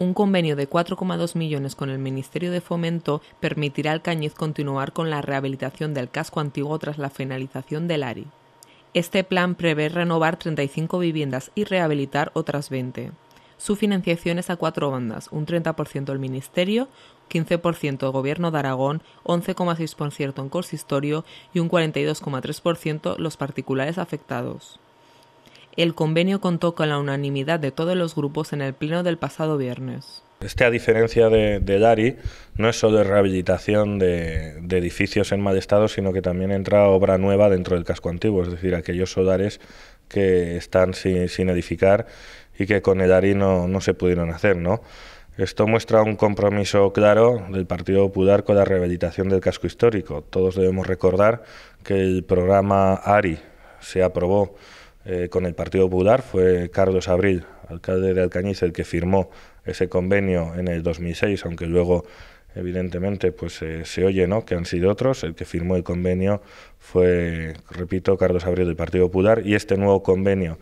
Un convenio de 4,2 millones con el Ministerio de Fomento permitirá al Cañiz continuar con la rehabilitación del casco antiguo tras la finalización del ARI. Este plan prevé renovar 35 viviendas y rehabilitar otras 20. Su financiación es a cuatro bandas, un 30% el Ministerio, 15% el Gobierno de Aragón, 11,6% en consistorio y un 42,3% los particulares afectados. El convenio contó con la unanimidad de todos los grupos en el pleno del pasado viernes. Este, a diferencia de, DARI, no es solo rehabilitación de, edificios en mal estado, sino que también entra obra nueva dentro del casco antiguo, es decir, aquellos solares que están sin, edificar y que con el ARI no, no se pudieron hacer, ¿no? Esto muestra un compromiso claro del Partido Popular con la rehabilitación del casco histórico. Todos debemos recordar que el programa ARI se aprobó eh, con el Partido Popular, fue Carlos Abril, alcalde de Alcañiz, el que firmó ese convenio en el 2006, aunque luego evidentemente pues eh, se oye ¿no? que han sido otros, el que firmó el convenio fue, repito, Carlos Abril del Partido Popular y este nuevo convenio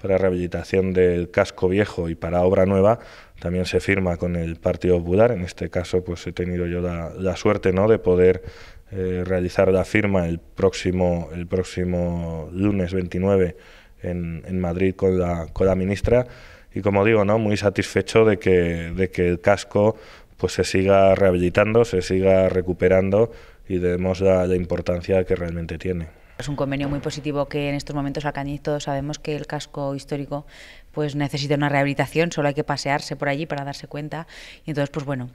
para rehabilitación del casco viejo y para obra nueva también se firma con el Partido Popular. En este caso, pues he tenido yo la, suerte ¿no? de poder eh, realizar la firma el próximo, el próximo lunes 29 en, Madrid con la, con la ministra y como digo, ¿no? muy satisfecho de que, de que el casco pues se siga rehabilitando, se siga recuperando y demos la, la importancia que realmente tiene. Es un convenio muy positivo que en estos momentos Alcañiz todos sabemos que el casco histórico pues necesita una rehabilitación, solo hay que pasearse por allí para darse cuenta y entonces pues bueno,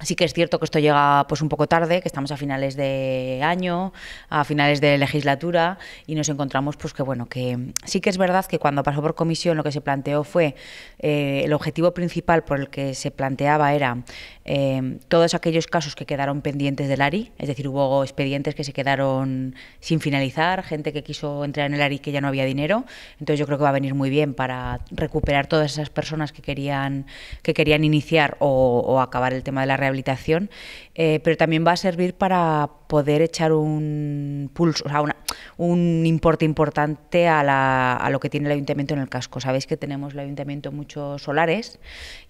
Sí que es cierto que esto llega pues un poco tarde, que estamos a finales de año, a finales de legislatura y nos encontramos pues que bueno, que sí que es verdad que cuando pasó por comisión lo que se planteó fue eh, el objetivo principal por el que se planteaba era eh, todos aquellos casos que quedaron pendientes del ARI, es decir, hubo expedientes que se quedaron sin finalizar, gente que quiso entrar en el ARI que ya no había dinero, entonces yo creo que va a venir muy bien para recuperar todas esas personas que querían que querían iniciar o, acabar el tema de la rehabilitación, eh, pero también va a servir para poder echar un pulso, o sea, un importe importante a, la, a, lo que tiene el ayuntamiento en el casco. Sabéis que tenemos el ayuntamiento muchos solares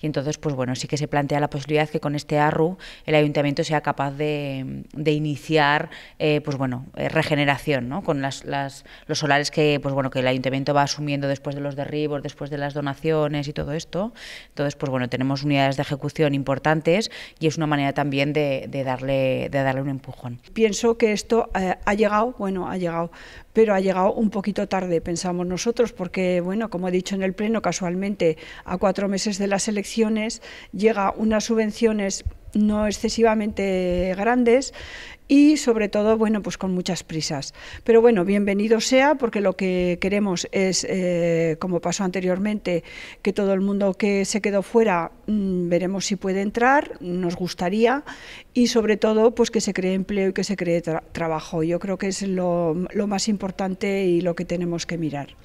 y entonces, pues bueno, sí que se plantea la posibilidad que con este ARRU el ayuntamiento sea capaz de, de iniciar, eh, pues bueno, eh, regeneración, ¿no? Con las, las, los solares que, pues bueno, que el ayuntamiento va asumiendo después de los derribos, después de las donaciones y todo esto. Entonces, pues bueno, tenemos unidades de ejecución importantes y es una manera también de, de darle, de darle un empujón. Pienso que esto eh, ha llegado, bueno, ha llegado, pero ha llegado un poquito tarde, pensamos nosotros, porque, bueno, como he dicho en el Pleno, casualmente a cuatro meses de las elecciones llega unas subvenciones no excesivamente grandes y sobre todo, bueno, pues con muchas prisas. Pero bueno, bienvenido sea porque lo que queremos es, eh, como pasó anteriormente, que todo el mundo que se quedó fuera mm, veremos si puede entrar, nos gustaría y sobre todo, pues que se cree empleo y que se cree trabajo. Yo creo que es lo, lo más importante y lo que tenemos que mirar.